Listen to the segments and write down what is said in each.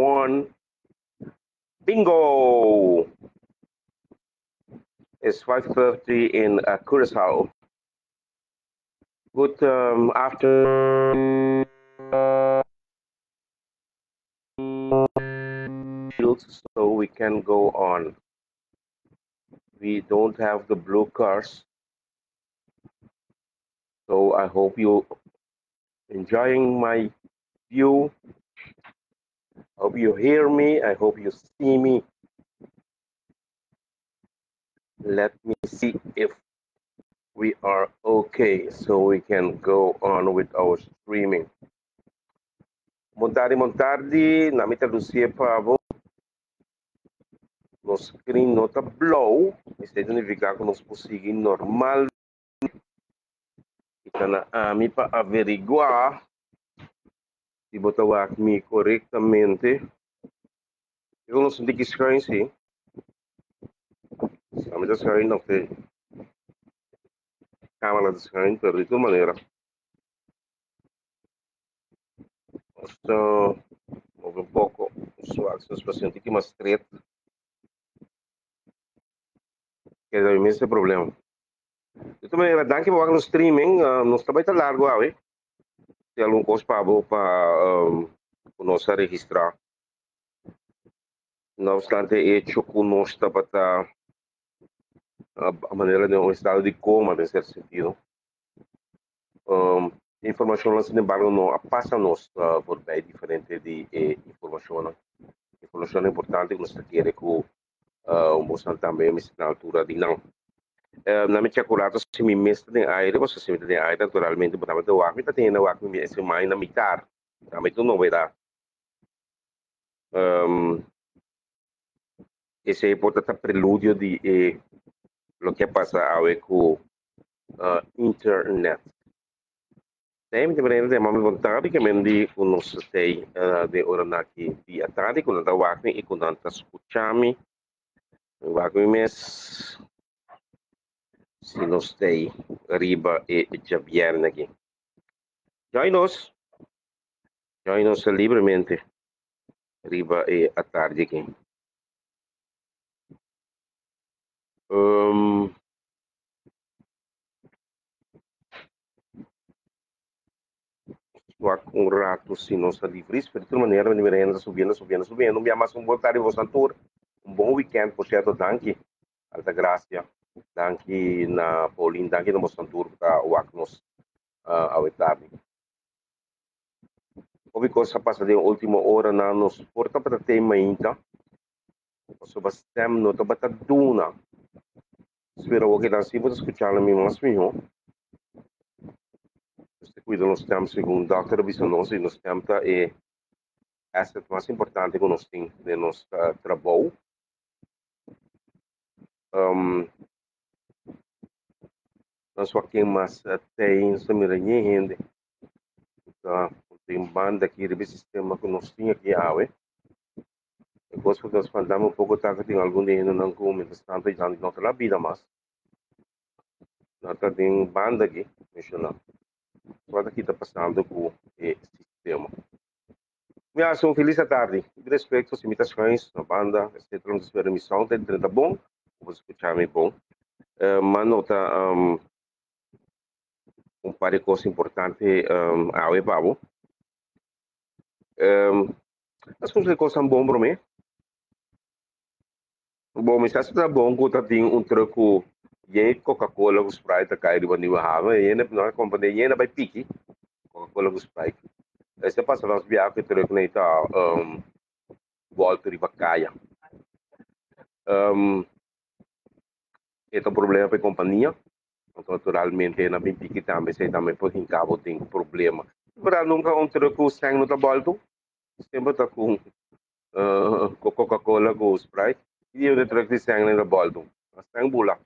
won bingo. It's 5.30 in uh, Curacao. Good um, afternoon. So we can go on. We don't have the blue cars. So I hope you enjoying my view. Hope you hear me. I hope you see me. Let me see if we are okay so we can go on with our streaming. Montardi, montardi, namita Lucia Pavo. No screen nota blow. Este significa que nos conseguir normal. Kita na ami pa averiguar se botawak me corretamente. Eu não senti que screen sim. Kami da screen ok. Câmera de screen, pero de toda maneira. Então, move um pouco seu axis paciente aqui mais estreito. Que é o mesmo problema. De toda maneira, danke por no streaming. Nos trabalho está largo, aí. Se algum coisa para para um, nós registrar. Não obstante, hecho conosco para a maneira de um estado de coma, certo sentido. Um, informação, sin embargo, não passa-nos uh, por bem diferente de eh, informação. Informação importante que nós queremos que uh, também na altura de não. Na minha curada, se me mestre de aire, você se me tem aire, naturalmente, também o ar, me tem o ar, me esse mais na mitar. Também tu não vai dar. Um, esse é importante prelúdio de eh, lo que pasa ahora con uh, internet. Tem de maneira de mami vontade que mendi uno stay uh, de ora aqui di atari quando da wakni e quando anta escuchami wakni mes se não stay riba e já viernes aqui. Join us. Join us livremente riba e a tarde aqui. Um, um rato se não está livre, de toda maneira, me merenda subindo, subindo, subindo. Me amas um bom tarde, vos tour. Um bom weekend, por certo, danke. Alta graça. Danke na Pauline, danke na Mostantur, para o Acnos uh, ao tarde. Houve coisa passa de última hora na nos porta para tema ainda. So bastem no to bata duna Spero che la si possa ascoltare más mío. Este cuida nos tempos, segundo doctor, visto nós, nos tempos é asset mais importante que nós temos de nosso uh, trabalho. Um, mais uh, tem, se me rende, uh, tem banda aqui do sistema que nós temos aqui, ah, Depois porque nós falamos um pouco tarde tem algum dinheiro não come, tanto já não tem a vida mais. Nós tem banda aqui, mencionar. Quando aqui está passando com o sistema. Me acho um feliz tarde. De respeito às imitações na banda, etc. Não espero emissão, tem tá bom. Vou escutar me bom. Uh, nota um, um par de coisas importantes um, ao e babo. Um, as coisas que são bom para mim. Bom, mas se está bom, que tem um troco de Coca-Cola, o Sprite, cai de bandido rama, e ainda não é companhia, e pique, Coca-Cola, o Sprite. Esse passa nós viagens que troco nem tá, um, volta de bacaia. Um, esse é o problema para a companhia, naturalmente, na bem pique também, se também por em cabo tem problema. Para nunca um troco sangue no trabalho, sempre está com uh, Coca-Cola, com Sprite, Hindi yung network di sayang na baldong. Sayang bulak.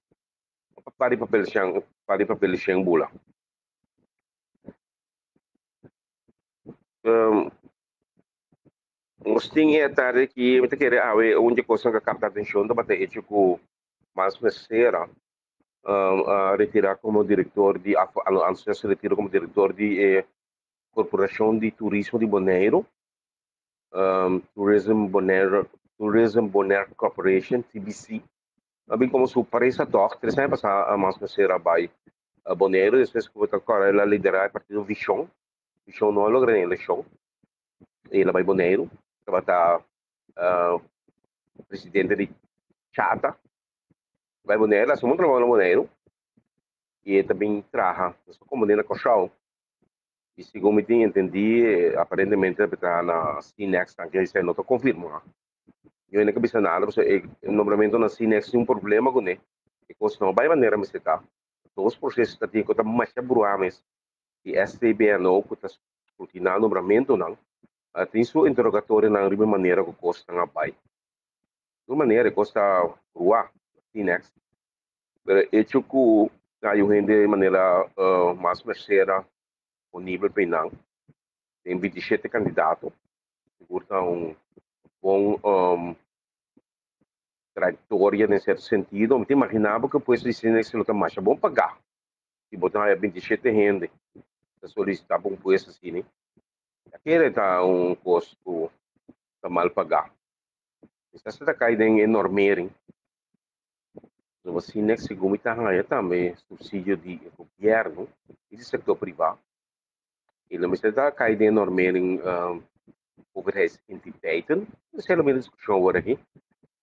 Pari papel siyang, pari papel siyang bulak. Um, Ngosting é tarde que me querer awe onde coisa que capta atenção da bater hecho com mais mesera um, a retirar como diretor de antes se retira como diretor de eh, corporação de turismo de Bonaire um, Tourism Bonaire, Tourism Bonaire Corporation, TBC. Sabi como su paresa doctor, sempre sa a mas masera by a Bonaire, depois que vou agora ela liderar partido Vision. Vision não logra na eleição. Ela vai Bonaire, que vai estar uh, presidente de Chata. Ela muito trabalho no Bonaire. E também traja, como na Cochão. E segundo eu entendi, aparentemente está na Cinex, que isso não está confirmado. Eu ainda não nada, porque o nomeamento na Cinex tem um problema com ele. E coisa não vai maneira me está. Todos os processos que tem que estar mais. E STBNO, que está escrutinando o nomeamento, não. Tem sua interrogatório na mesma maneira que costa na bai. De maneira que costa brua, Mas hecho que caiu de maneira uh, mais merceira disponível para não. Tem 27 candidatos. Segura um bom um, trajetória em certo sentido. Eu imaginava que depois de que não mais bom pagar. Se botar 27 gente, solicitar um puesto assim, né? Aquele está um custo tá mal pagar. Isso está caindo em enorme, então, assim, né, segundo está também subsídio de governo e de setor privado. Ele me está caindo enorme em um, overheidsentiteiten. Dat is helemaal een discussie worden aqui.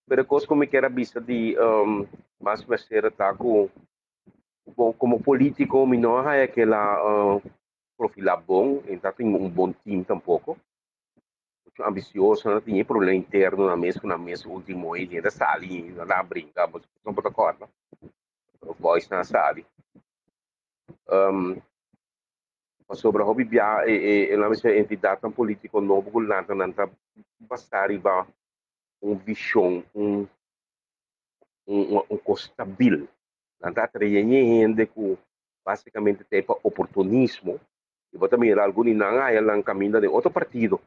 Pero coisa como que era vista de um, mais merceira tá com bom como político não é aquela uh, profila bom, então tem um bom time tampouco. Ambicioso, não tinha problema interno na mesa, na mesa último aí, ainda sali, na brinca, mas não pode acordar. Voz na sala. Um, sobre hobby bia e e la mesa entidade tan político novo gulanta nanta bastari ba um visão um um um costabil nanta treyenye gente que basicamente tem oportunismo e bota mira algum inanga ela en caminho de outro partido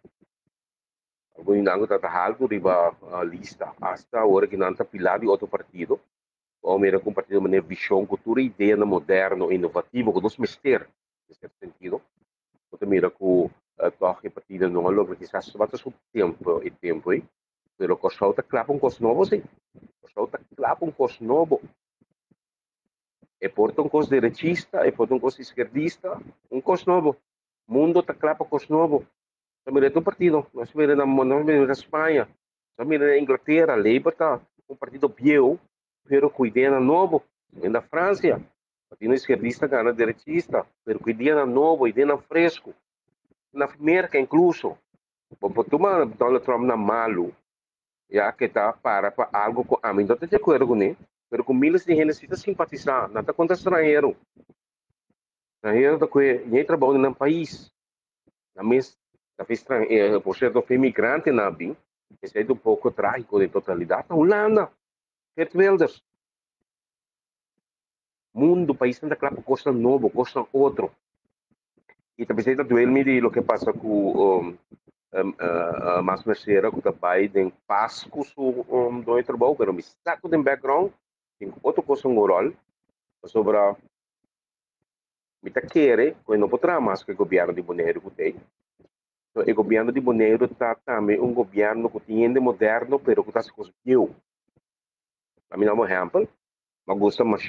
tá algo riba lista hasta agora que nanta pilar de outro partido ou mira com partido uma visão cultura ideia moderno inovativo que nos mister in certo sentido. Porque mira que uh, corre partida não é porque quizás basta o tempo e tempo aí. Pero costou tá claro um costo novo, sim. Tá claro um costo novo. E porta um costo direitista, e porta um costo esquerdista, um costo novo. Mundo tá claro um costo novo. Sa mira do partido, nós na nós mira na Espanha, sa mira na Inglaterra, tá um partido viejo, pero cuidando novo. Na França, Partido esquerdista gana direitista, pero dia novo, ideia fresco. Na América, incluso. Porque toma Donald Trump na malo, já que está para, para algo com a mim, não estou de acordo ele, mas com milhares de gente necessita simpatizar, está contra estrangeiro. Estrangeiro está com ele trabalha no país. Na mesa, está estrangeiro, por certo, foi imigrante na BIM, esse é um pouco trágico de totalidade. Holanda, Gert Wilders, mundo, país tenta claro costa novo, costa outro. E também está doendo de lo que passa com um, um, uh, mais merceira que trabalha em Pasco, um, do trabalho, que não me saco de background, tem outro coisa um rol, sobre me tá querer, que não pode mais que o governo de Boneiro que. O governo de Boneiro está também um governo que tem moderno, pero que está se. A mim, um exemplo, mas gosta mais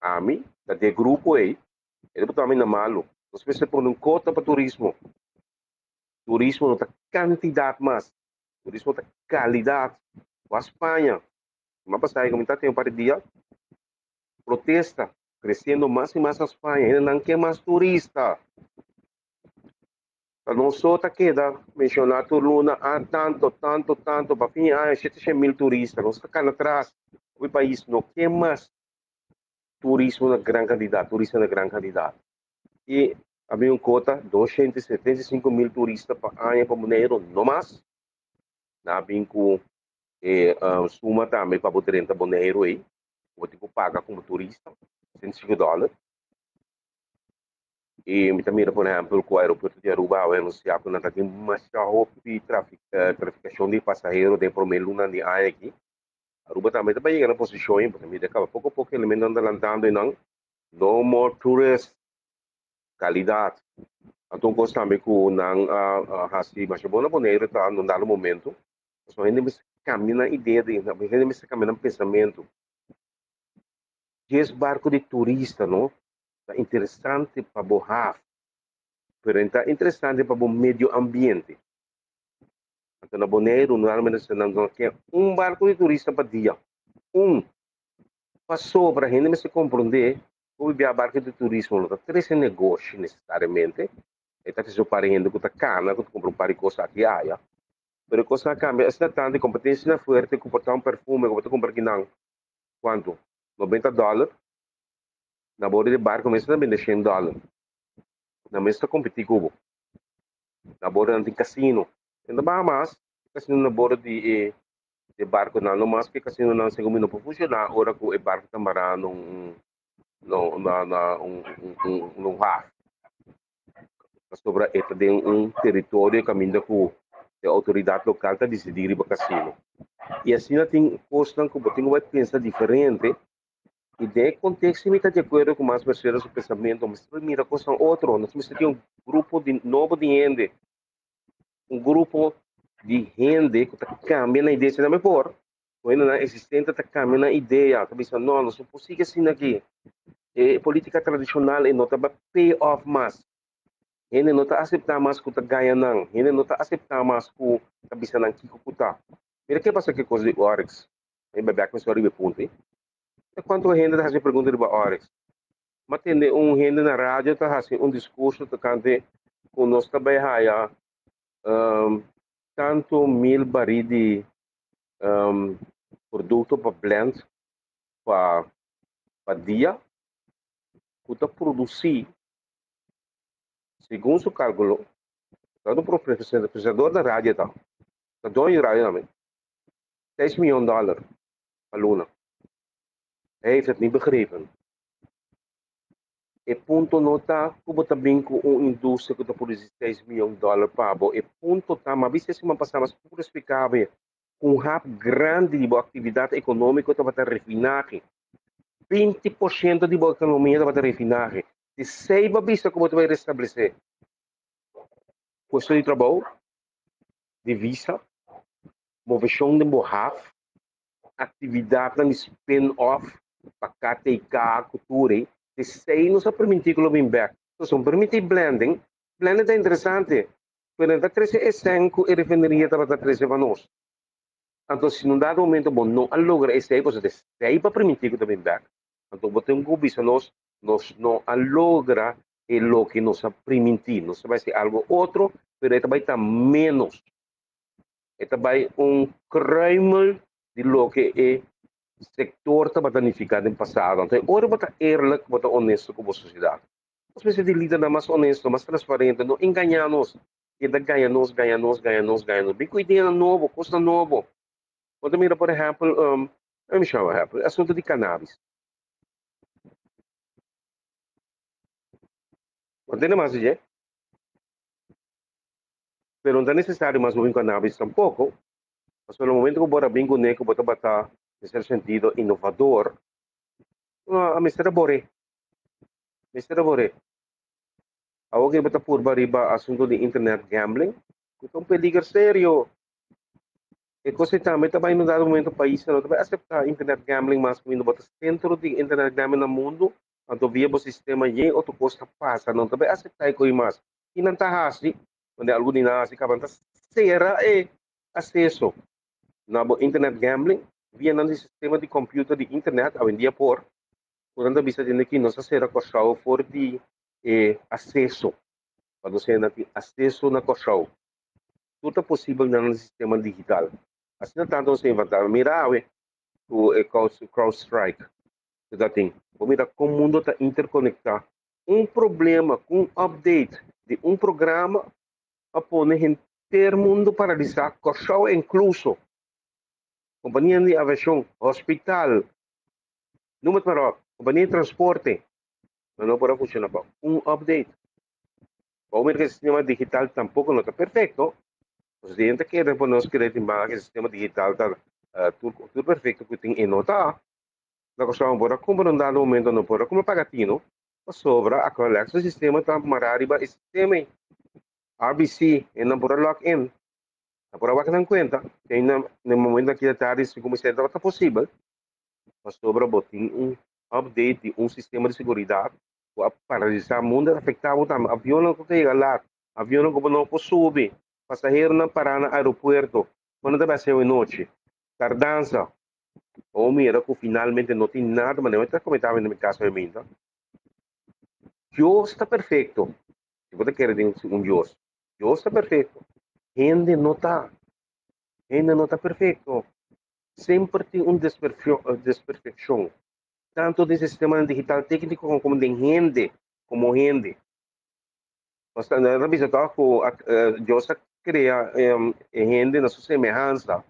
AMI, de grupo aí, ele botou na malo. Você precisa pôr um cota para turismo. Turismo não tem quantidade mais. Turismo tem qualidade. A Espanha, uma passagem como está tem um par de dias, protesta, crescendo mais e mais a Espanha. Ainda não quer mais turista. Está queda mencionar Luna, ah, tanto, tanto, tanto, para fim, ah, 700 mil turistas, está cá atrás. O país não quer mais turismo na grande quantidade, turismo na grande quantidade. E havia uma cota de 275 mil turistas para ano para Mineiro, não mais. Havia com eh, uh, suma também para poder entrar Mineiro aí, vou tipo pagar como turista, 105 dólares. E também, por exemplo, o aeroporto de Aruba, eu anunciava que não tem carro de traficação de passageiros de primeiro luna de ano aqui. Aruba também está chegando na posição, porque acaba pouco a pouco elemento adelantando e não no more tourists, qualidade. Então, gosto também que não hasi mas bom na boneiro tá num dado momento. Só ainda me caminha a ideia de, ainda me caminha o pensamento. Esse barco de turista, não? Tá interessante para borrar, mas tá interessante para o meio ambiente. Então, na boneiro, normalmente não quer um barco de turista para dia. Um. Passou para a gente se compreender o barco de turismo. Não está três negócio necessariamente. Está se parendo que está cana que compra um par de coisas aqui aí mas coisa cambia. Essa tanta competência na forte que botar um perfume que comprar aqui não. Quanto? 90 dólares na borda de barco mesmo também de 100 dólares na está competir com na borda tem casino ainda mais casino na borda de de barco não não mais que casino não se não pode funcionar ora que o barco marando um no, na, na, um, um, um RAF. Sobre esta de um território caminho com a autoridade local está decidir ir para casino. E assim tem coisas que tem uma pensar diferente e de contexto está de acordo com mais pessoas o pensamento, mas primeira coisa outro, nós temos um grupo de novo de gente, um grupo de gente que está cambiando a ideia, se não me por, ainda na existente está cambiando a ideia, está pensando, não, não é possível assim aqui, eh, política tradisional e nota ba pay off mas hindi nota acceptar mas ku gaya nang hindi nota acceptar mas ku bisa nang kiko kuta mira que passa que coisa de Oryx em bebek mas sorry ponto e quanto gente tá se pergunta de Oryx mas tem um gente na rádio tá assim um discurso tá cante com nós também haya um, tanto mil baril de um, produto para blend para para dia kuta produzir, segundo o cálculo, todo o professor da rádio, tá? Tá dono rádio também. 6 miljoen dollar aluna. Hij heeft het niet begrepen. E punto nota, como também com uma indústria que está produzindo 6 milhões de dólares para E ponto tá, mas viste se passamos por explicar com um rap grande de atividade econômica para refinar 20% de boa economia da refinaria. E saiba vista como vai restabelecer. Posto de trabalho, divisa, movição de borraf, atividade de spin-off, para KTK, cultura, e sei não se permitir que o back. Então, permitir blending, blending é interessante. Mas não cresce é cinco e refineria está crescer para nós. Então, se não momento bom, não logra esse aí, você tem para permitir que o back. Então, você tem um não logra o que nos permitir. Não vai ser algo outro, mas vai estar menos. Ele vai um crime de lo que é sector está danificado no passado. Então, ora bata eerlijk, bata honesto com a sociedade. Os vezes de líder mais honesto, mais transparente, não enganar-nos. E da ganha-nos, ganha-nos, ganha-nos, ganha-nos. Bem com ideia novo, coisa novo. Quando mira, por exemplo, um, eu me chamo, assunto de cannabis. Tiene más ¿eh? Pero no es necesario más movimiento cannabis tampoco. Mas pelo momento que bora bingo neko bota bata em certo sentido inovador, a mistura bore. Mistura bore. Awag bata purba riba assunto de internet gambling. Ito um peligro sério. E kasi também também no dado momento o país não também aceitar internet gambling mas como bota centro de internet gambling no mundo Anto via bo sistema ye o to costa pasa non tabe aceitai ko imas. Inanta hasi, onde algo ni nasi kabanta sera e acesso na internet gambling via nan sistema de computer de internet a dia por quando bisa din aqui nossa sera ko show for de eh, acesso quando você na acesso na show tudo é possível no sistema digital assim tanto se inventar mira o e CrowdStrike dating. Bumira como o mundo está interconectado. Um problema com um update de um programa a pôr inteiro mundo paralisado, corchão incluso. Companhia de aviação, hospital, número para companhia de transporte. Não, não pode funcionar. Um update. Que o sistema digital tampouco não está perfeito. Os clientes querem para nós querer que o sistema digital está uh, tudo, tudo perfeito que tem em nota na kasama bora kung ba dado momento no bora kung mapagatino sobra a collecta sistema tá marariba sistema RBC e não por lock-in. Agora não conta, tem no momento que a tarde se começar a tá possível, mas sobra botin um update um sistema de segurança para o mundo afetado também. Avião não consegue lá, avião não não pode subir, passageiro não parar no aeroporto, quando deve ser noite, tardança. Ou mira que finalmente não tem nada, mas não está comentando no meu caso de mim? Deus está perfeito. Se você quer um Deus, Deus está perfeito. Gente não está. Gente não está perfeito. Sempre tem um desperfeição. Tanto do sistema digital técnico como de gente, como gente. Basta na visa que Deus cria gente na sua semelhança.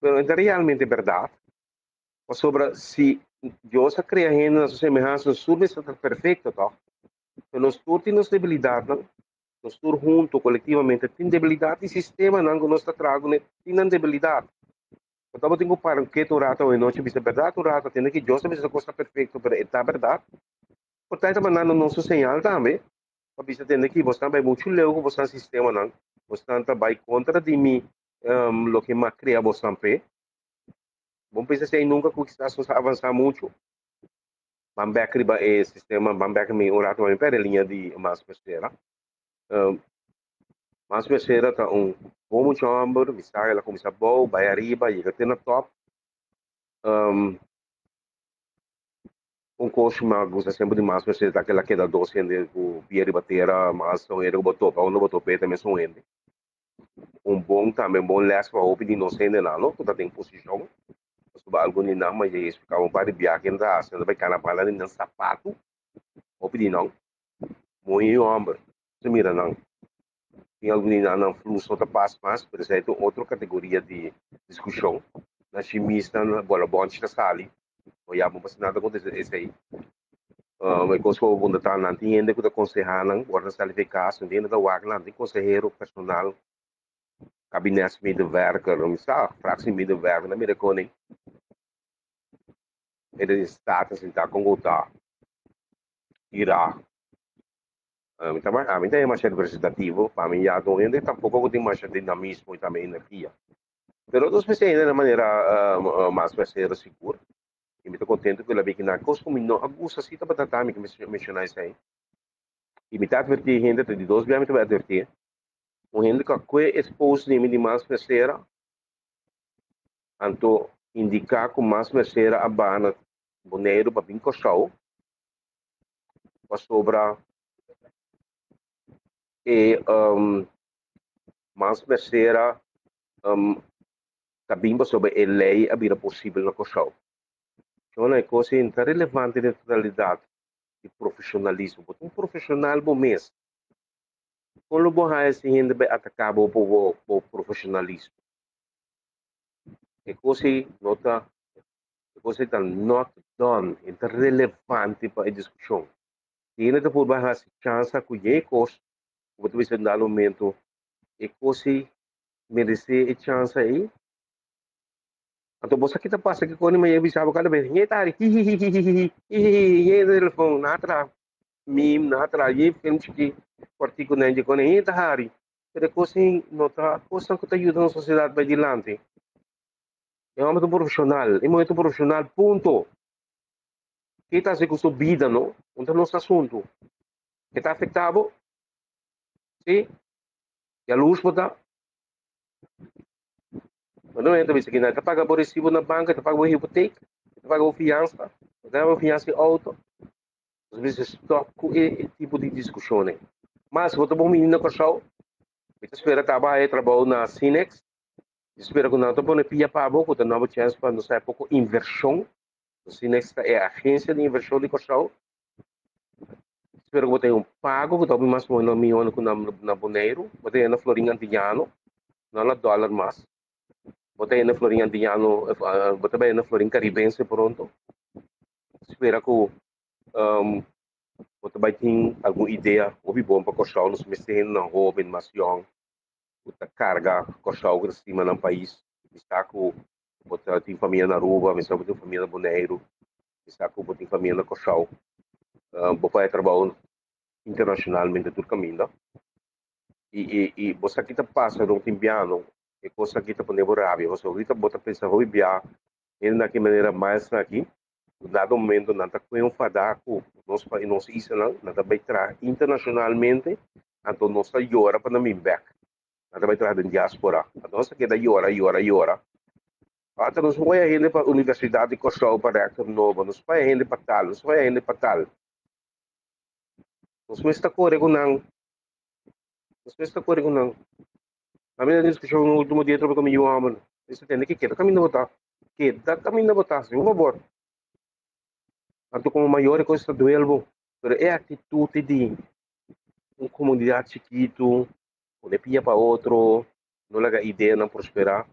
Mas é realmente verdade. Sobre se Deus cria gente na sua semelhança, o surbe está perfeito, tá? nós todos temos debilidade? Nós todos juntos, coletivamente, temos debilidade e sistema não que nós está trago, tem debilidade. Então, tenho para que tu rata ou noite, bisa verdade, tu rata, tem que Deus bisa coisa perfeita, para é verdade. Portanto, mandando nosso sinal também, para bisa tem que você também muito leu, você sistema não, você também contra de mim, lo que mais cria você também. Bom, pensa se nunca conquistar, avançar muito. Bambek riba e sistema Bambek mi ora to impere linha de mas pesera mas mesera taong Como Chamber, Visayas, como Sabou, Baiariba, Yegatinatop, um, um coach mago está sempre demais mas ele está aquela queda doce ainda o Pierre Batera mas são ele que botou para onde botou pé também são ele um bom também bom leste para o de não sei nem lá logo tá tem posição sobre algo nem não mas eles ficavam para de viagem ainda assim vai canapala nem sapato o de não muito homem sumiranang. Em algum fluxo da passo mas apresenta outra categoria de discussão. Na chimista, na bola bonde, na sali. Não há mais nada acontecendo isso aí. Ah, mas quando o mundo está na entende que o conselheiro, o salificação, entende da wagna, o conselheiro personal, kabinetsmedewerker, om zelf fractiemedewerker naar de koning. Tá, tá en dat is status com o daar, irá minta ma minta é mais representativo, pamilyado yun din tampoco ko din dinamismo e também energia. Mas dos meses ainda na maneira uh, ah, mais parceira segura. E me estou contente pela bem que na não aguça se tratar para que me isso aí. E me está advertir ainda, de dois dias me está advertir. O ainda que a exposto expôs de mim de mais parceira, anto indicar com mais parceira a bana boneiro para vir coxau, para sobrar e um, masmestera um, capimos sobe e lei abira possível na coxão. Então, é coisa então relevante di totalidade de profissionalismo. Um profissional bom mesmo. Quando você se rende para atacar o, o, o profissionalismo. É coisa nota é coisa que not done, então relevante para a discussão. Tiene que por baixar a chance a colher coisas Vocês no momento e cosi merece a chance aí. Atau e kita e lagi e ni e bisa e lebih. e e e ye e natra mim natra e film que partico nem de e ni e aí, Ele cosi nota coisa que está e a sociedade para adiante. É um momento profissional, é um momento profissional ponto. Que está e custou vida, não? e nosso e Que está afetado Sim? E a luz botar? Mas não é também que não paga por recibo na banca, está paga por hipoteca, está paga por fiança, está paga fiança auto. Às vezes, toco esse tipo de discussão, né? Mas, quando bom menino com show, eu espero trabalhar trabalho na Cinex, espero que não estou pondo pia para pouco, então não vou chance para não sair pouco inversão. A Cinex é a agência de inversão de show. Espero que botei pago, que também mais bom nome ano que na, na Boneiro. Botei na Florinha Antignano, na lá dólar mais. Botei na Florinha Antignano, eh, eh, botei na Florinha Caribense pronto. Espero que um, ehm, botei bem alguma ideia, ouvi bom para coxar nos meses na roupa, em macião, outra carga, coxar para cima no país. Destaco, botei família na Rua, mas também família na Boneiro. Destaco, botei família na Coxal você trabalha internacionalmente do caminho e e e você aqui tá passa um timbiano e coisa aqui tá podendo rábia você ahorita bota pensa hoi bia ele na que maneira mais aqui dado momento não tá com um fadaco nós para nós isso não não vai tra internacionalmente. Então nós tá llora para mim back não vai tra da diaspora então nós que da llora llora llora. Até nós vai ainda para universidade de Kosovo para rector novo nós vai ainda para tal nós vai ainda para tal não nós está corre com não a minha discussão no último dia trouxe comigo homem isso tem que queda? Caminho botar. Queda. Caminho botar se um favor Tanto como maior coisa do elbo, pero é a atitude de uma comunidade chiquito, onde pia para outro, não laga ideia não prosperar,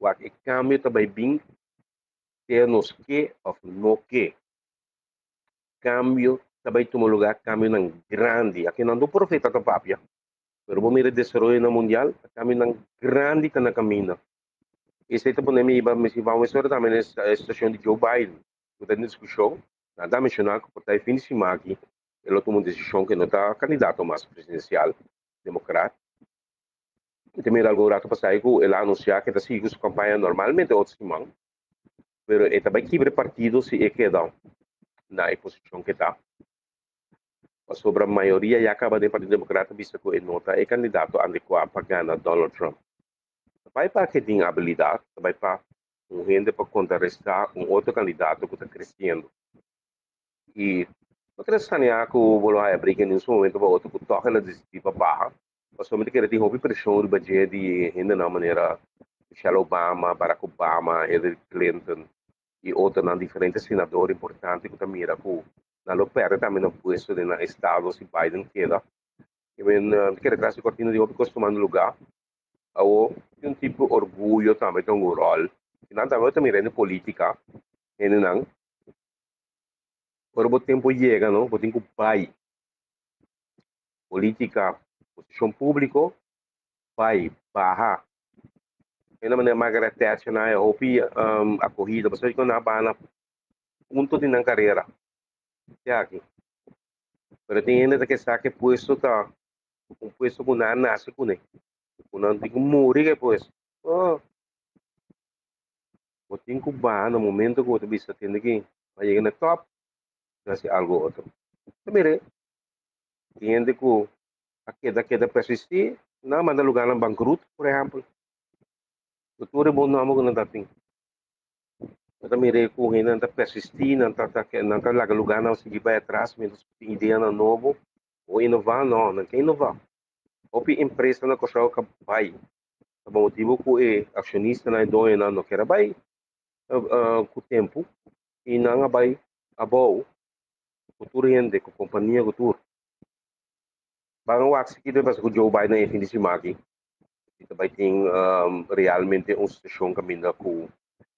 o que cambio também bem, termos que ou no que. Cambio também toma lugar, cambio não grande, aqui não do profeta da papia, pero ir desenvolver no mundial, cambio não grande que na caminho. Esse é o problema, mas vamos ver também na estação de Joe Biden, o da discussão, Nada mencionar que Portai Finissimaki, ele tomou decisão que não está candidato mais presidencial democrata. Também algo rato passar que ele anunciar que está seguindo sua campanha normalmente outros semana. Mas ele também quebra partido se é queda na posição que está. Sobre a maioria e acaba de Partido Democrata, visto que não está é candidato adequado para ganhar Donald Trump. Vai para que tem habilidade, vai para um rende para contrarrestar um outro candidato que está crescendo. E outra sanear que o bolo é briga nesse momento para outro que toca na tipo barra. Somente que ele tem hobby pressão do budget de ainda na maneira Michelle Obama, Barack Obama, Hillary Clinton e outros não diferentes senadores importantes que também era com na lopera também no puesto de na estado se Biden queda. E bem, que ele traz cortina de hobby costumando lugar. Ao um tipo orgulho também tem um rol. E nada mais também é política. Ainda não Agora o tempo chega, não? O tempo vai. Política, posição pública, vai, barra. Ainda maneira Margaret Thatcher, na Europa, um, a corrida, você que na bana, ponto de na carreira. Aqui. Mas tem ainda que está que puesto tá, um puesto com na nasce com ele. Com não tem que morrer que puesto. Oh. O tempo vai no momento que você vista tem que chegar no top hace algo otro. Mire, entiende que a queda queda persistir, não manda lugar ng bangkrut, por exemplo. Tuturo mo na mo kung nadating. Ito mire kung hindi nanta persistir, nanta, nanta laga lugar na sige ba atrás, may ideia novo, ou inovar, não, não quer inovar. Ou empresa na kusyaw ka bay. Sa motivo ko eh, acionista na doon na no kera bay, uh, uh, ku tempo, e não nga bay, abo, futuro yende ko companhia futuro Bang wax kita pas ko Joe Biden e hindi si Maki. Kita vai ter um, realmente uma situação caminho com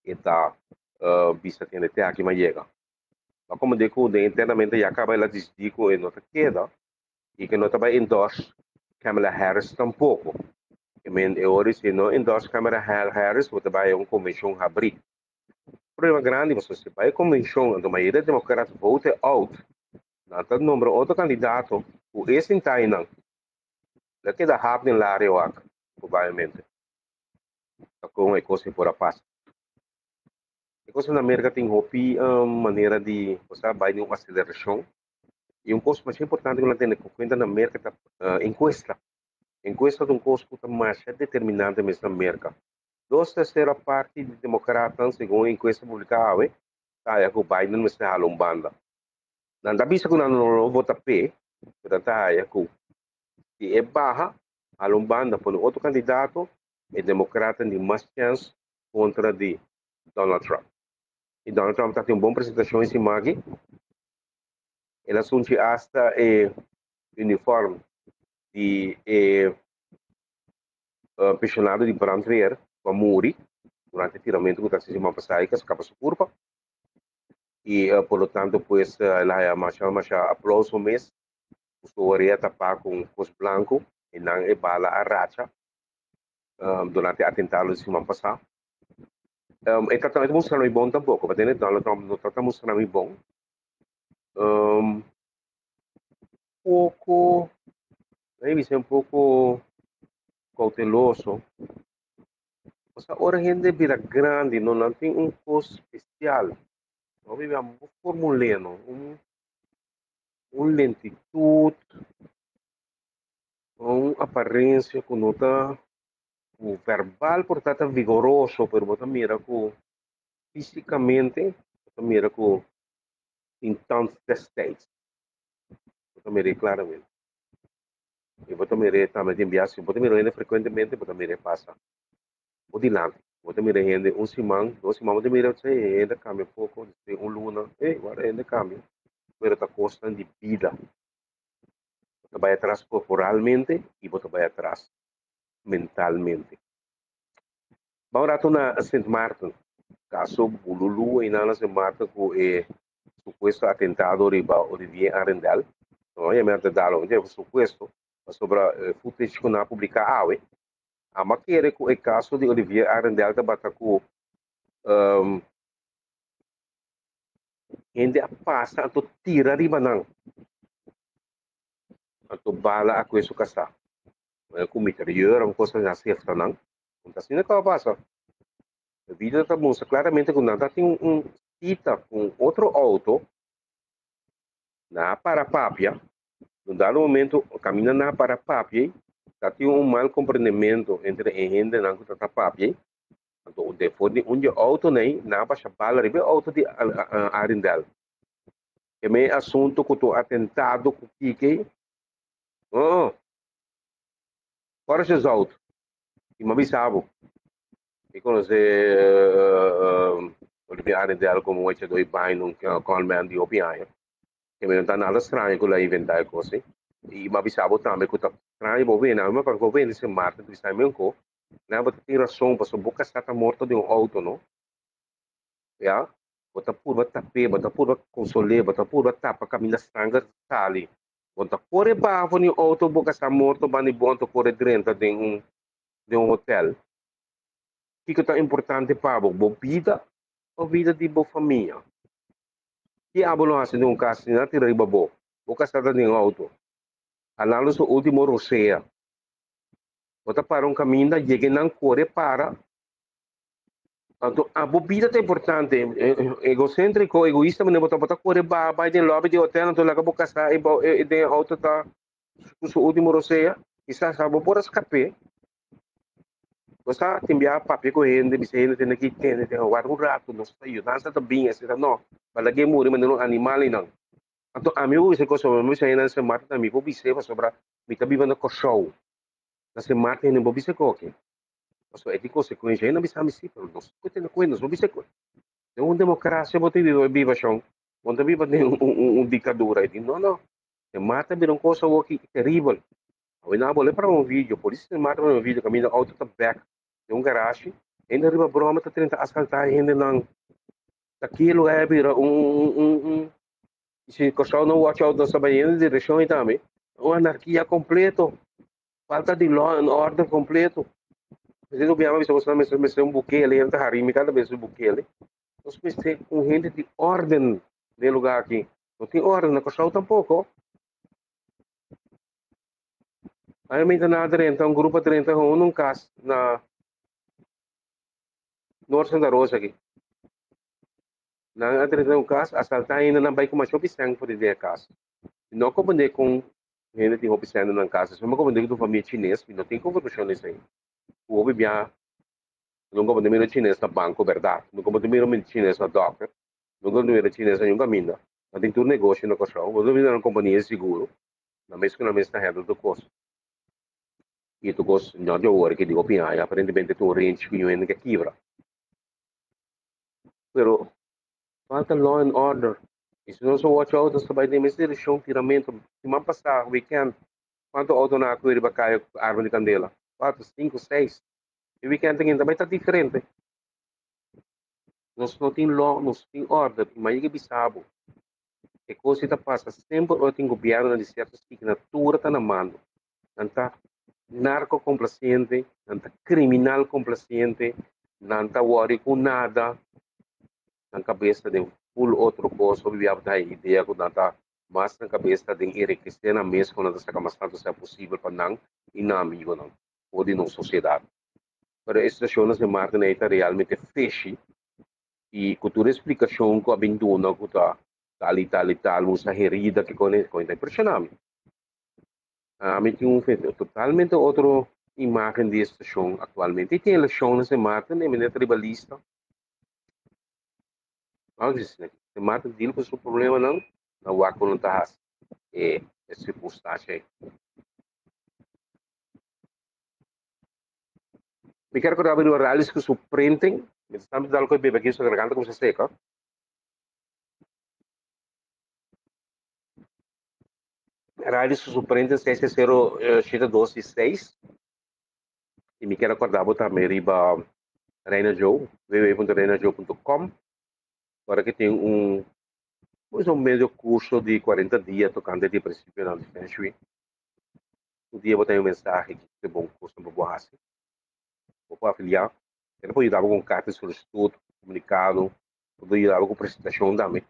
esta que até aqui mais chega. Mas como digo, de internamente já acaba ela desdico e nota queda e que nota vai endorse Kamala Harris tampouco. I mean, eu se não endorse Kamala Harris, você vai uma convenção abrir problema grande, mas você vai convenção, a maioria democrata vote out, nata número outro candidato, o esse em Tainan, daqui da happening lá rewak, provavelmente. Com a coisa por a paz. A coisa na América tem uma maneira de, você vai de uma aceleração, e um custo mais importante que nós temos que conta na América é uh, encuesta. Encuesta de um custo mais determinante mesmo na América duas terceira parte de democratas, segundo a encuesta publicada, kaya ko Biden mas nahalong banda. Nandabi sa kung ano vota P, pero tayo ko, si e baja, halong banda por outro candidato, e democrata de mais chance contra de Donald Trump. E Donald Trump está tendo uma boa apresentação em cima aqui. Ele assunto hasta é uniforme de é, uh, pensionado de brandweer muri durante el tiramento que se llama pasaica, escapa su curva. Y uh, por lo tanto, pues, uh, la marcha, marcha aplauso mes, usuaria tapar com cos branco e não é bala a racha um, durante o atentado de semana passada. Um, e tratamento mostrando bom tampouco, mas Donald Trump não trata mostrando bom. Um, pouco, deve ser um pouco cauteloso. Mas agora a gente vira grande, não, não tem um custo especial. Não vive um formuleno, um, um lentitude, uma aparência que não o verbal, portanto, vigoroso, pero você mira que fisicamente, você mira que em tantos states. Você mira claramente. E você mira também de viagem, você mira frequentemente, você mira passa. O dilante. Você mira gente um semana, dois semanas, você mira, você ainda cambia um pouco, um luna, e agora ainda cambia. Pero está custa de vida. Você vai atrás corporalmente e você vai atrás mentalmente. Vamos rato na St. Martin, caso Bululu e na St. Martin com o suposto atentado riba Olivier Arendal. Não é mesmo atentado, é suposto sobre uh, footage que na publicado. A maquere com o caso de Olivier Arendal da bata com um, hindi passa ato tira riba nang ato bala a questo kasa com interior, uma coisa assim, não. Então, assim, não passa. A vida está mostra claramente que nada tem um, cita com outro auto na para papia, dado momento, caminha na para papia, está tem um mal compreendimento entre a gente na está papia, então, depois de um auto, nem, na baixa bala, ribe auto de Arindel. É meio assunto que estou atentado com o que Oh, Autos, e me avisava. E quando você olhar dela como um do pai num colman de opinião, que não está nada estranho que ela inventar coisa. E me avisava também que está estranho, vou ver, não, mas para o governo se mata, de estar mesmo com, não, mas tem razão, para a boca está morta de um auto, não? Já? Bota pura tapé, bota pura console, bota pura tapa, caminha estranha, está Quando corre bavo ni auto boca sa morto ba ni bonto corre drenta de um de um hotel. O que é importante para bo? Vida ou vida de família? Que abo não hace de um caso tira riba bo? Boca sa de um auto. Alalo sa último rosea. Bota para um caminho, chega não corre para a bebida é importante. Egocêntrico, egoísta, mas não botar botar correr vai de lobby de hotel, então lá acabou casar e de auto tá o último e sa sabo por escape. Você tem enviar papel você tem que ter, tem rato, não sei, sei também, não. Para que mas animal a mim, você coisa, mas se mata, a mim, vou biser sobre, me tá vivendo com show. Não se com So, edi consequência não bisa misi pero dos ko tin ko nos bisa ko. É uma democracia bote de viva chão. Onde viva de um, um, ditadura e não não. Se mata bir um coisa o que terrível. Eu não vou para um vídeo, por isso se mata um vídeo caminho auto tá back de um garagem. Ainda riba broma tá tentando asfaltar ainda não. Aquilo é vir um um um se o não watch out nessa banheira de direção e também. Uma anarquia completo. Falta de law and order completo. Kasi lubiama bisa ko sa mesmo mesmo buke ali, ang harimi cada vez buke ali. Nós precisamos com gente de ordem de lugar aqui. Não tem ordem na Costa tampouco. Aí me dá nada renta, um grupo de 30 um num caso na Norte Santa Rosa aqui. Na atrás um caso, assaltar ainda na bairro mais shopping sang por ideia casa. Não compreender com gente de shopping sang na casa, só me compreender com família chinesa, não tem conversão nisso aí. Bia nunca pode mirar chinês na banco, verdade? Mirar chinês na pode mirar chinês na caminho. Mas tem tudo negócio na coisa. Você mirar na companhia de seguro, na mesma tu range que eu que quebra. Pero falta law and order. E se não watch out, você vai ter mais direção, tiramento. Se não passar weekend, quanto auto na aqui vai cair árvore de? Quatro, cinco, seis. E o weekend também está diferente. Nós não temos ordem, mas é bisabo. E coisa que passa, sempre eu tenho governo de certas assinatura está na mão. Está narco complacente, está criminal complacente, não está worry com nada. Na cabeça de full outro coisa, eu vivia a ideia que está mas na cabeça tem enriquecer na mesa quando está camasado se é possível para não e não amigo não ou de nossa sociedade para estações de Martin é realmente feche e cultura explicação com a binduna com a tal e tal e tal musa herida que com com é impressionante a mim tem um totalmente outro imagem de estação atualmente e tem eleições de Martin é minha tribalista. Vamos né? Se Martin deal com o problema não na wako não está é circunstância aí Me quero que abrir reais que surpreendem. Estamos dando coisa aqui sobre a garganta como se seca. Reais que surpreendem 66026. E me quero acordar botar me riba Reina Joe, www.reinajoe.com. Agora que tem um pois um meio curso de 40 dias tocando de princípio na Feng Shui. Um dia eu botei um mensagem que é bom curso para boa vou afiliar. Pode dar com carta de solicitude, comunicado, pode dar com apresentação também.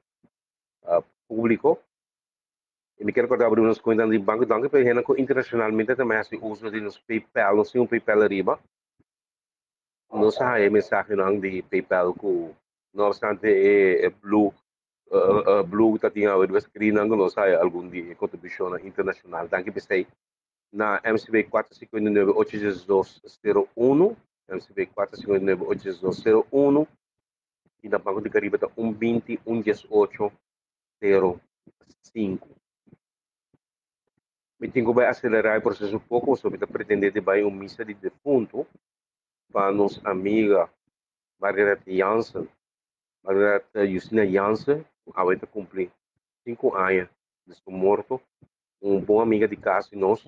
Uh, público. E me quero abrir umas contas de banco, então, que internacionalmente também se usa de nos PayPal, não sei um PayPal arriba. Não sai mensagem não de PayPal com, não obstante, é, é Blue, uh, uh, Blue está tinha o screen, não sai algum de contribuição internacional. Então, que pensei na MCB 459 80201 MCB 459-8201 e na Banco de Caribe está 120 11805. Me tenho que acelerar o processo um pouco, sobre pretender de vai um missa de defunto para nossa amiga Margareta Janssen. Margareta Justina Janssen, a vai cumprir cinco anos de seu morto. Um bom amiga de casa nós,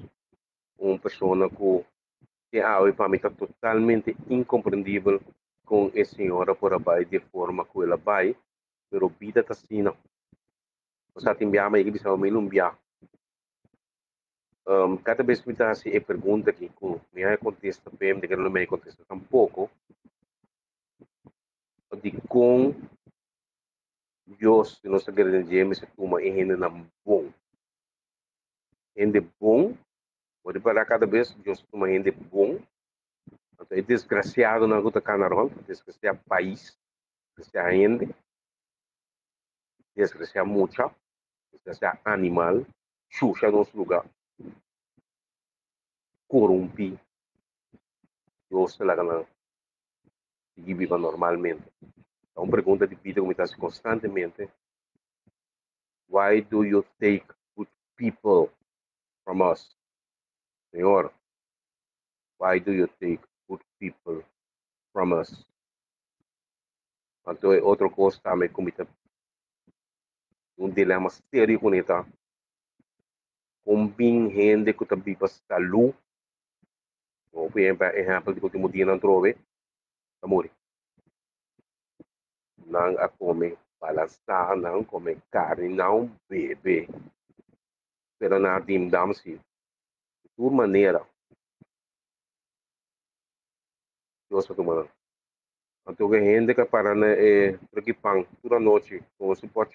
uma pessoa que a para mim está totalmente incompreendível com a senhora por abaixo de forma que ela vai, mas a vida está assim, não. Você tem enviar, mas ele precisa me enviar. Um, cada vez que me dá assim, pergunta que me contesta bem, de que não me contesta tampouco, de com Deus, nossa grande gêmea, se toma em renda bom. Rende bom Pode parar cada vez que eu uma gente bom. É desgraciado na luta canarol, desgraciado país, desgraciado gente, desgraciado mucha, desgraciado animal, xuxa nosso lugar. Corrompi. Eu sei lá que viva normalmente. Então, pergunta de vida como está constantemente. Why do you take good people from us? Senhor, why do you take good people from us? Então, outra coisa também comita um dilema sério com isso. Com bem gente que também passa luz. Por exemplo, de que eu dia não trove, amor. Não a comer balançar, não comer carne, não beber. Pero na dim dam se por maneira. Dios tomando. Então que gente que para né é pão toda noite com o suporte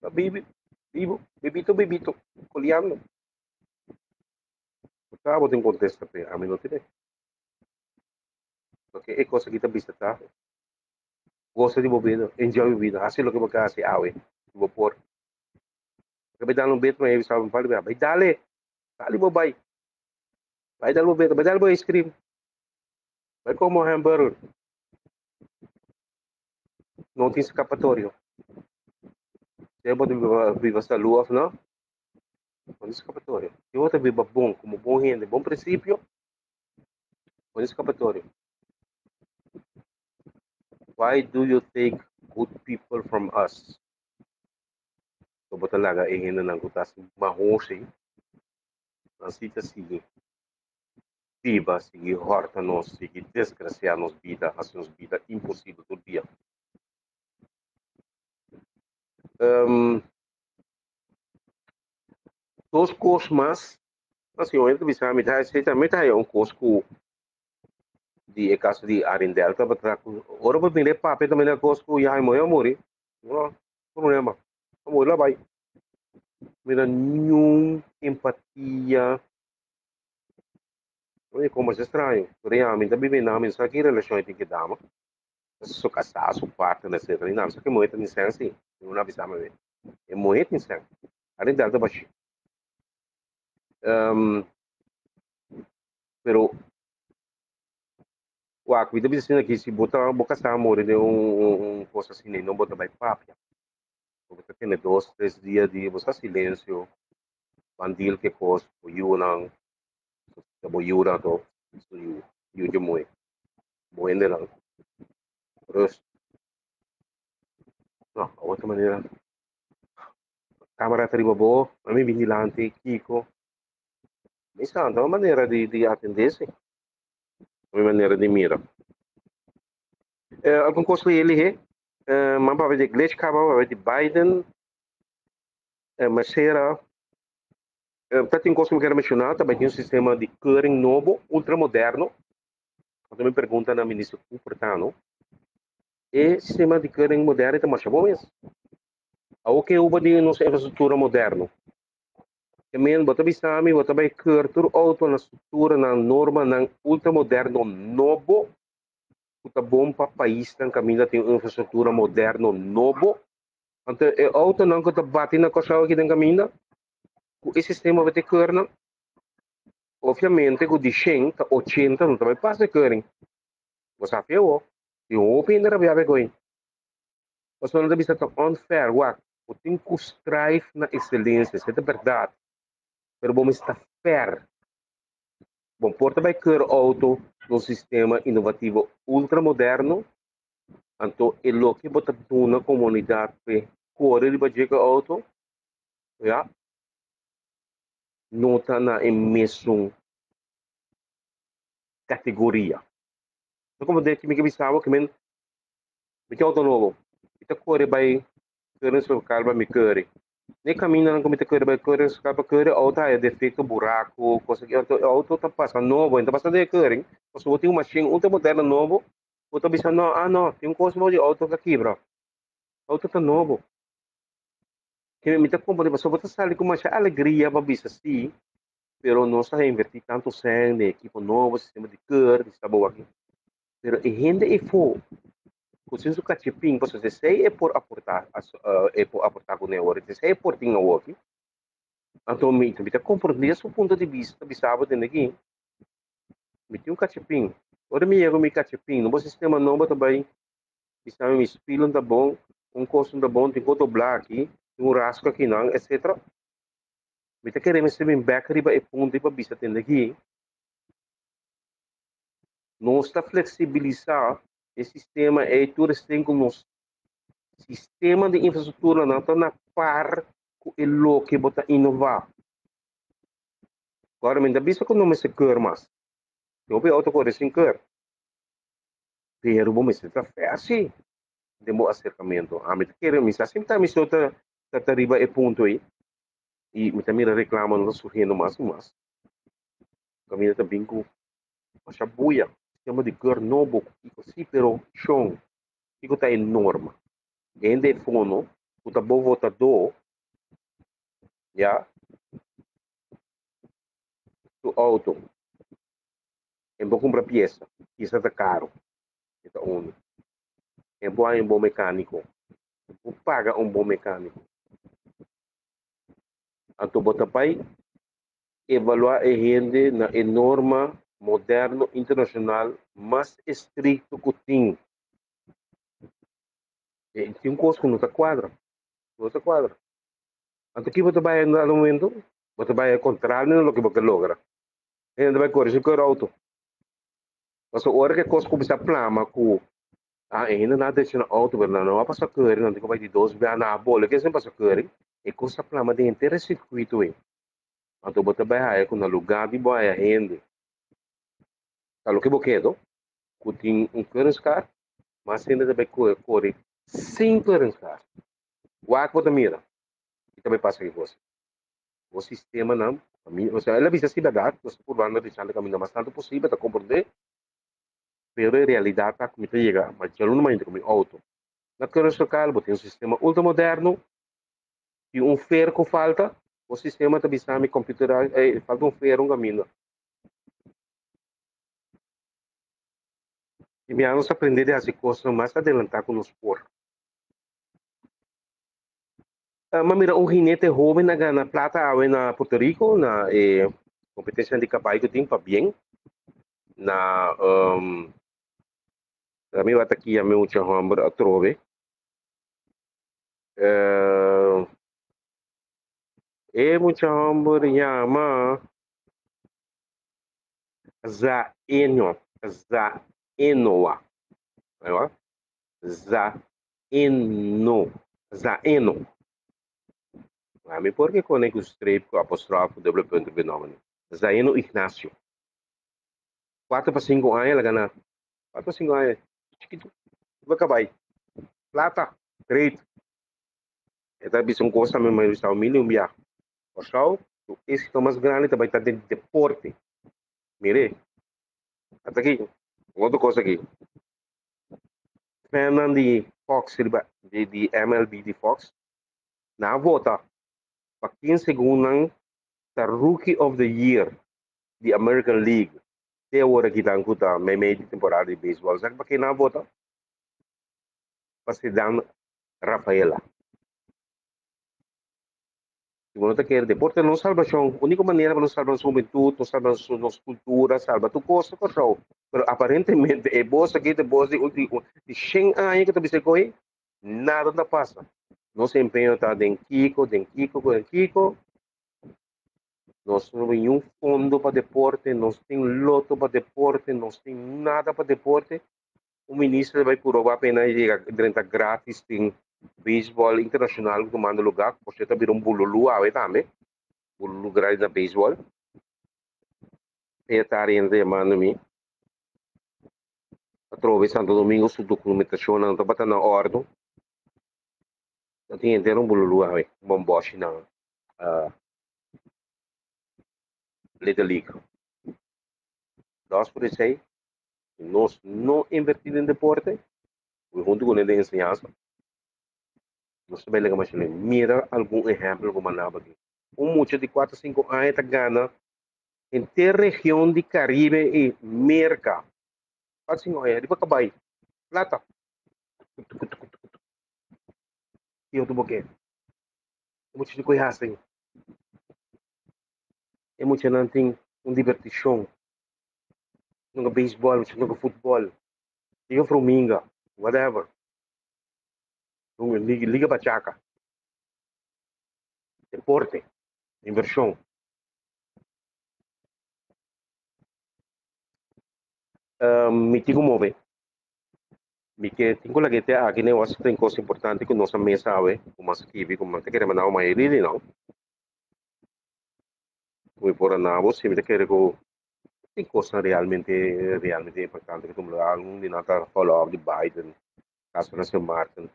tá bibi bibo bibito bibito colhendo. Tá vou ter um contexto para a mim não tem porque é coisa que tá vista tá? Gosta de bebida enjoy a vida assim lo que você hace awe vou por porque vai dar um beto mas ele sabe vai vai dale dale bobai Vai dar o vai dar o ice. Vai como hambúrguer. Não tem escapatório. Você pode viver essa lua, não? Não tem escapatório. Se você vive bom, como bom rende, bom princípio, não tem. Why do you take good people from us? So ba talaga eh, hindi na kutas mahusay ang sita sige viva, seguir horta-nos, seguir desgraciar-nos vida, assim-nos vida impossível do dia. Um, dos cursos mais, assim, eu entrevistei a metade, sei também tá um curso de caso de Arendelle, tá para ora para vender papel também é curso que já morreu, morri. Não, problema. Vamos lá, vai. mira nenhuma empatia. Como é estranho. Realmente, a Bíblia não sabe que relação tem que dar. Só casar, só parte, né? Sei lá, só que muito nem assim. Não avisa me. É muito assim. Ali dentro baixo. Um, pero o a cuida bisa aqui se botar boca sa amor de um, um coisa assim não bota vai papia você tem dois três dias de você silêncio bandil que coisa o you o não to you you de muito bueno não terus não outra maneira câmera terima boa a mim vigilante Kiko Isso é uma maneira de, de atender-se. Uma maneira de mira. Uh, algum coisa ele é, uh, mas para ver de Gletschkaba, para ver de Biden, uh, mas será, tem coisa que eu quero mencionar, também tem um sistema de curing novo, ultramoderno. Quando me pergunta na ministra Cupertano, e sistema de curing moderno é mais bom mesmo. O que houve de nossa infraestrutura moderna? Também, bota bisami, bota vai cultura auto na estrutura, na norma, na ultramoderno novo. Puta bom para país, na caminho tem infraestrutura moderno novo. Então, é auto não que bate na coisa aqui na caminho. Esse sistema vai ter curna. Obviamente, com de 100, 80, não vai passar curna. Você sabe, eu, eu open na rabia vergonha. Mas não deve estar unfair, uak. O tem que strive na excelência, isso é verdade. pero vamos estar fair. Bom, porta vai ter auto no sistema inovativo ultramoderno, então é o que bota na comunidade para correr de baixo auto, já não está na mesma categoria. Então, como eu que me avisava que me me auto novo, está correr vai no seu carro me correr. Nem caminho não comete curva, curva, escapa curva, outra é defeito, buraco, coisa que a outra tá passando novo, então passa de curva, você botar uma machine ultra moderna novo, outra bisa não, ah não, tem um cosmo de auto aqui, bro. Auto tá novo. Tá comprando, você botar sali com uma alegria para bisa sim, pero não está invertir tanto sangue, equipo novo, sistema de curva, está bom aqui. Pero a gente é for khusus ka chipping ko se sei e por aportar e por aportar com neuro se sei por tinha o aqui então me me tá compreender seu ponto de vista bisava de aqui? Me tinha um cachipim ora me chego me cachipim no sistema novo também bisava me espilam tá bom? Um custo tá bom? Tem que dobrar aqui um rasco aqui não etc me querendo me bem back riba e ponto para bisa tem aqui não está flexibilizar esse sistema é tudo tem como sistema de infraestrutura não está na par com o que bota inovar. Agora, ainda visto que não me se quer mais. Eu vou auto correr sem quer. Pero vamos se tá fácil. Demo acercamento. A mim quero me assim tá me sota tá tariba e ponto aí. E me também reclamando surgindo mais e mais. Caminho também com a buia chama de Gornobo, iko pero chão, iko tá enorme. Gende fono, o tá bom votador, já, do auto, em bom comprar peça, peça tá caro, então um, em bom um bom mecânico, o paga um bom mecânico. Então bota pai, evaluar a rende na enorme moderno internacional mais estricto que tem. E tem um curso que não está quadra. Não está quadra. Aqui você vai no momento, você vai contrário do que você logra. E você vai corrigir o auto. Mas a hora que a coisa começa a plama com ah, ainda deixa no auto, não vai passar correr, não tem que vai de dois, vai na bola, que sempre passa correr, e coisa plama de circuito. Então, você vai aí com o lugar de boa rende. Kalau que boquedo, tem um clearance car, mas ainda também corre sem clearance car. O água da mira. E também passa aqui você. O sistema não, você ela visa se verdade, você por lá deixando o caminho mais tanto possível, tá compreender? Pero em realidade, tá como chega, mas já não mais como auto. Na clearance car, tem um sistema ultramoderno, e um ferro falta, O sistema também sabe computer eh, falta um ferro um caminho. E me vamos aprender a fazer coisas mais adelantar com os por. Uh, mas mira, um jinete jovem na, na plata na Puerto Rico, na eh, competência de caballo tem para bem. Na um, kami wata kia me ucha hombre a trove. Uh, e mucha hombre llama Zaeno, Zaenoa. Zaeno, Zaeno. Kami porque conecta o strip com apostrofo, double ponto, fenômeno. Zaeno Ignacio. 4 para 5 anos, ela gana. 4 para 5 anos. Chiquito. Vai acabar. Plata. Direito. Esta visão costa mesmo, mas está um milhão de que é mais grande também está dentro de deporte. Mire. Até aqui. Outra coisa aqui. Fernando Fox, de, de MLB de Fox, na volta, para 15 segundos, the Rookie of the Year, the American League. Até agora que está em meio de temporada de beisebol. Não vota? Para se dar Rafaela. Se você quer deporte, não salvação. A única maneira para não salvar a juventude, não salvar a nossa cultura, salvar tu costa, pessoal. Mas aparentemente, é bolsa aqui, é bolsa de, de 100 anos que você corre, nada não passa. Nosso empenho está em Kiko, em Kiko, em Kiko. Nós não temos um fundo para deporte, nós temos loto para deporte, nós temos nada para deporte. O ministro vai provar apenas renda grátis, tem beisebol internacional tomando lugar, porque está virando um bululu, aí também. Bululu grande na beisebol. Está rende, mano, me. Trove Santo Domingo, sua documentação não está batendo ordem. Tinha inteiro um bululu, aí, um bomboche na. Uh, Little League. Nós, por isso aí, nós não investimos em deporte, junto com a ensinança, nós também ligamos a mira algum exemplo como andava aqui. Um muchacho de 4, 5 anos está ganhando em ter região de Caribe e Merca. 4, 5 anos, depois acabar Plata. E tô boquê. Muchacho de coisa assim emocionante um divertição. Nunca beisebol, nunca futebol. Liga Fruminga, whatever. Liga, liga Bachaca. Deporte, inversão. Um, me digo move. Me que tenho que ter aqui eu acho que tem coisa importante que nossa mesa sabe, como as equipe, como te queremos dar uma maioria, não muy por nada siempre quiero que cosa realmente realmente importante que me algún de nada follow up de Biden caso Martin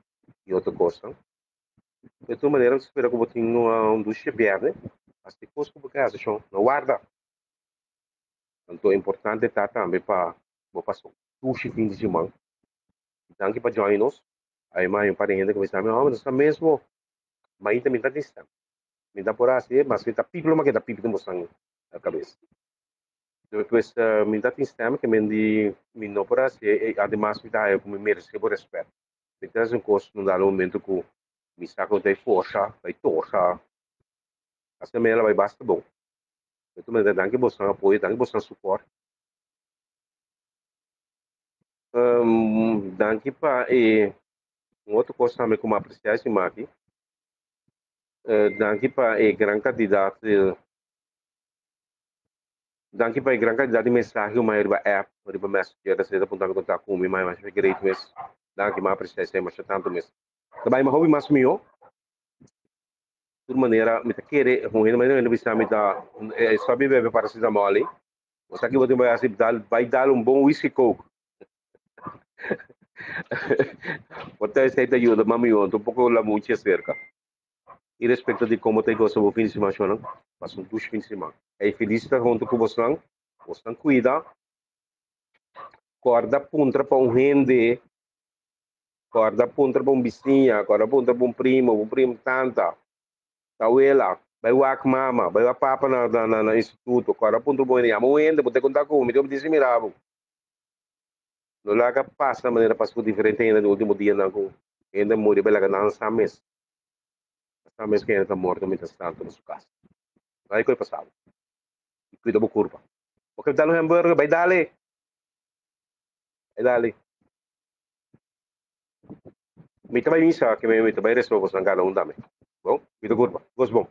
e outra de toda maneira espero que eu tenha um duche verde as que coisa que casa são não guarda então é importante tá também para vou passar duche fim de semana então que para join nos aí mais um parente que vai estar mas mesmo mas também tá distante minta por assim, mas minta piplo mas kita piplo mo sang cabeça. Depois minta tem sistema que mendi minno por assim, e además minta eu como merece por respeito. Minta é um custo no dado momento que me saco de força, vai torça. Assim mesmo vai basta bom. Então, mas danke você apoio, danke você suporte. Um, danke para e um outro coisa também como apreciar esse aqui danke para a grande quantidade de danke para a grande quantidade de mensagens que maior app riba messenger da seda punta contato com mais mais great mes mais precisamente mas tanto mes também mas hobby mais meu de maneira me tá querer ruim mas não bisa me tá só bebe para se dar mole você aqui você vai aceitar vai dar um bom whisky coke Você aceita ajuda, mami, um pouco la mucha cerca e respeito de como tem gosto do fim de semana, mas um dos fins de semana. E feliz estar junto com você, você cuida, corda punta para um rende, corda punta para um vizinha, corda punta para um primo, um primo tanta, tauela, Vai o ac mama, vai o papa na, na, na, na instituto, agora ponto bom nem amo ainda, vou ter contar com me deu disse miravo. No laga passa na maneira passou diferente ainda no último dia com ainda morreu bela na sames. Sames que ainda morto me está na sua casa. Vai coi passado. Cuida bo curva. Ok, dá no hambúrguer, vai dale. Vai dale. Me mitamay misa kemi mitamay resolvo gos nangalo undame. Bom, me mito curva, gos bom.